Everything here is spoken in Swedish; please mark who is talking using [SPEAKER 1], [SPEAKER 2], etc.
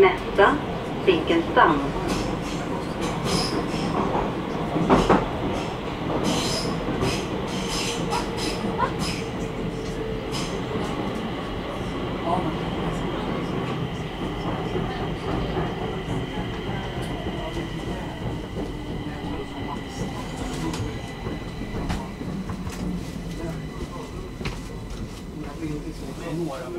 [SPEAKER 1] nästa Zinkensdamm. Oh om